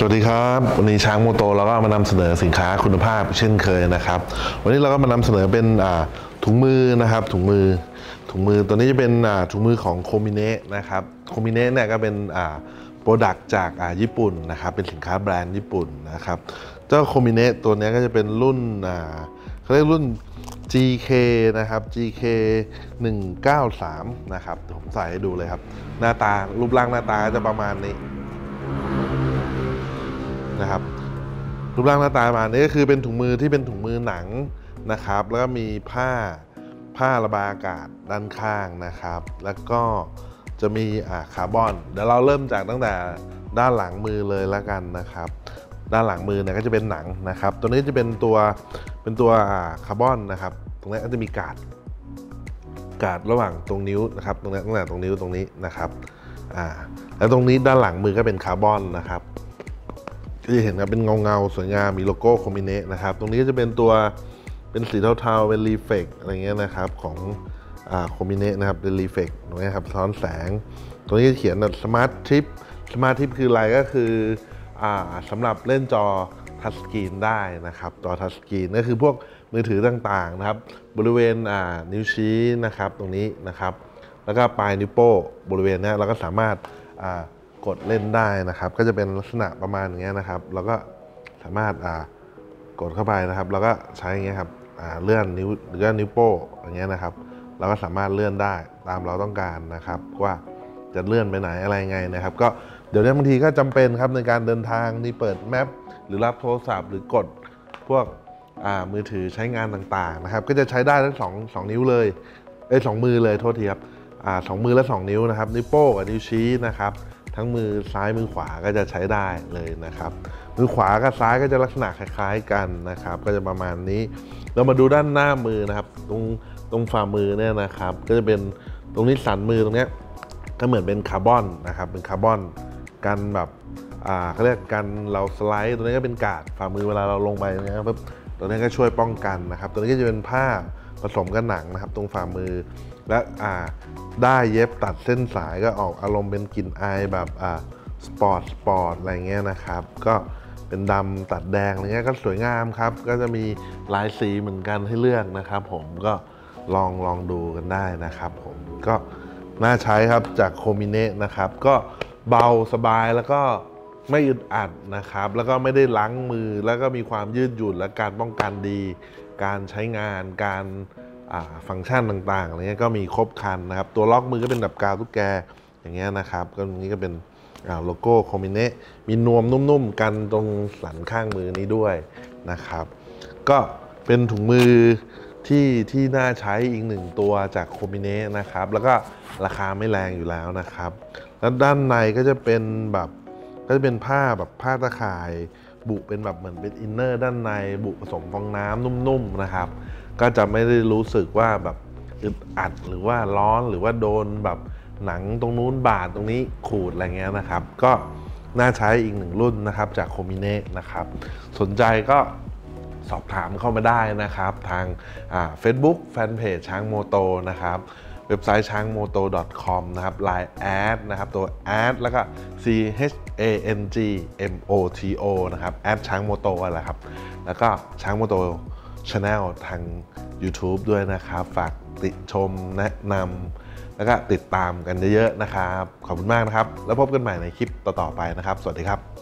สวัสดีครับ วันนี้ช้างโมโตเราก็มานำเสนอสินค้าคุณภาพเช่นเคยนะครับ วันนี้เราก็มานำเสนอเป็นถุงมือนะครับ ถุงมือถุงมือตัวนี้จะเป็นถุงมือของโคมิเนะนะครับโคมิเนะเนี่ยก็เป็น product จากญี่ปุ่นนะครับ เป็นสินค้าแบรนด์ญี่ปุ่นนะครับ เจ้าโคมิเนะตัวนี้ก็จะเป็นรุ่นเขาเรียกรุ่น GK นะครับ GK 193นะครับผมใส่ให้ดูเลยครับ หน้าตารูปร่างหน้าตาจะประมาณนี้ นะครับรูปร่างหน้าตาประมาณนี้ก็คือเป็นถุงมือที่เป็นถุงมือหนังนะครับ แล้วก็มีผ้าผ้าระบายอากาศด้านข้างนะครับ แล้วก็จะมีอ่าคาร์บอนเดี๋ยวเราเริ่มจากตั้งแต่ด้านหลังมือเลยแล้วกันนะครับ ด้านหลังมือเนี่ยก็จะเป็นหนังนะครับ ตัวนี้จะเป็นตัวเป็นตัวคาร์บอนนะครับ ตรงนี้ก็จะมีกาดกาดระหว่างตรงนิ้วนะครับ ตรงนี้ตั้งแต่ตรงนิ้วตรงนี้นะครับอ่าแล้วตรงนี้ด้านหลังมือก็เป็นคาร์บอนนะครับ ก็จะเห็นครับเป็นเงาเงาสวยงามมีโลโก้โคมิเนะนะครับ ตรงนี้ก็จะเป็นตัวเป็นสีเทาๆเป็น reflect อะไรเงี้ยนะครับของโคมิเนะนะครับเป็น reflect ตรงนี้ครับสะท้อนแสง ตรงนี้เขียนแบบ smart tip smart tip คืออะไรก็คืออาสำหรับเล่นจอ touch screen ได้นะครับจอ touch screen ก็คือพวกมือถือต่างๆนะครับ บริเวณนิ้วชี้นะครับตรงนี้นะครับ แล้วก็ปลายนิ้วโป้บริเวณนี้เราก็สามารถ กดเล่นได้นะครับ ก็จะเป็นลักษณะประมาณอย่างเงี้ยนะครับเราก็สามารถอ่ากดเข้าไปนะครับ แล้วก็ใช้อย่างเงี้ยครับอ่าเลื่อนนิ้วเลื่อนนิ้วโป้อย่างเงี้ยนะครับเราก็สามารถเลื่อนได้ตามเราต้องการนะครับ ว่าจะเลื่อนไปไหนอะไรไงนะครับ ก็เดี๋ยวนี้บางทีก็จำเป็นครับในการเดินทางนี่เปิดแมปหรือรับโทรศัพท์หรือกดพวกอ่ามือถือใช้งานต่างๆนะครับ ก็จะใช้ได้ทั้งสองสองนิ้วเลยเอ้ยสองมือเลยโทษทีครับอ่าสองมือและ2นิ้วนะครับนิ้วโป้กับนิ้วชี้นะครับ ทั้งมือซ้ายมือขวาก็จะใช้ได้เลยนะครับ มือขวากับซ้ายก็จะลักษณะคล้าย ๆกันนะครับ ก็จะประมาณนี้ เรามาดูด้านหน้ามือนะครับ ตรงตรงฝ่ามือเนี่ยนะครับ ก็จะเป็นตรงนี้สันมือตรงเนี้ยก็เหมือนเป็นคาร์บอนนะครับเป็นคาร์บอนกันแบบอ่าเขาเรียกกันเราสไลด์ตัวนี้ก็เป็นกาดฝ่ามือเวลาเราลงไปนะครับปุ๊บตัวนี้ก็ช่วยป้องกันนะครับ ตัวนี้ก็จะเป็นผ้าผสมกับหนังนะครับ ตรงฝ่ามือ และอ่าด้ายเย็บตัดเส้นสายก็ออกอารมณ์เป็นกลิ่นอายแบบอ่า sport sport อะไรเงี้ยนะครับ ก็เป็นดำตัดแดงอะไรเงี้ยก็สวยงามครับ ก็จะมีหลายสีเหมือนกันให้เลือกนะครับ ผมก็ลองลองดูกันได้นะครับ ผมก็น่าใช้ครับจากโคมิเนะนะครับ ก็เบาสบายแล้วก็ไม่อึดอัดนะครับ แล้วก็ไม่ได้รั้งมือแล้วก็มีความยืดหยุ่นและการป้องกันดี การใช้งานการ ฟังก์ชันต่างๆอะไรเงี้ยก็มีครบครันนะครับ ตัวล็อกมือก็เป็นแบบกาวตุ๊กแกอย่างเงี้ยนะครับ ก็นี้ก็เป็นโลโก้โคมิเนะมีนวมนุ่มๆ กันตรงสันข้างมือนี้ด้วยนะครับ ก็เป็นถุงมือที่ที่น่าใช้อีกหนึ่งตัวจากโคมิเนะนะครับ แล้วก็ราคาไม่แรงอยู่แล้วนะครับ แล้วด้านในก็จะเป็นแบบก็จะเป็นผ้าแบบผ้าตาข่าย บุเป็นแบบเหมือนเป็น inner ด้านในบุผสมฟองน้ำนุ่มๆนะครับ ก็จะไม่ได้รู้สึกว่าแบบอึดอัดหรือว่าร้อนหรือว่าโดนแบบหนังตรงนู้นบาดตรงนี้ขูดอะไรเงี้ยนะครับ ก็น่าใช้อีกหนึ่งรุ่นนะครับจากโคมิเนะนะครับ สนใจก็สอบถามเข้ามาได้นะครับ ทางเฟซบุ๊กแฟนเพจช้างโมโตนะครับเว็บไซต์ช้างโมโต .com นะครับ Line at นะครับตัว at แล้วก็ C H A N G M O T O นะครับ at ช้างโมโตอะไรครับ แล้วก็ช้างโมโต channel ทาง YouTube ด้วยนะครับ ฝากติชมแนะนำแล้วก็ติดตามกันเยอะๆนะครับ ขอบคุณมากนะครับ แล้วพบกันใหม่ในคลิปต่อๆไปนะครับ สวัสดีครับ